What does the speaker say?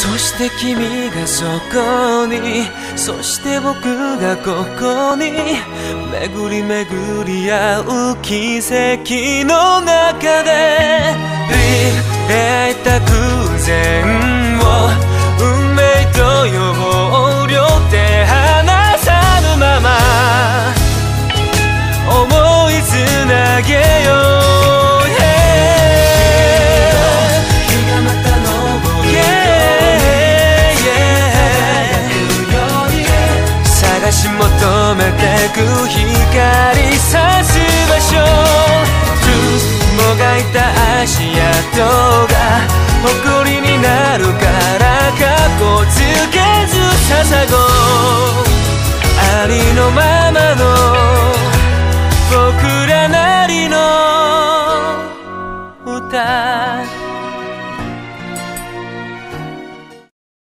そして君がそこに。そして僕がここに。巡り巡り合う奇跡の中で。出会えた偶然を運命と呼ぼう両手離さぬまま。思いつなげよう。めてく光さす場所雲がいた足跡が誇りになるから過去つけず捧ごありのままの僕らなりの歌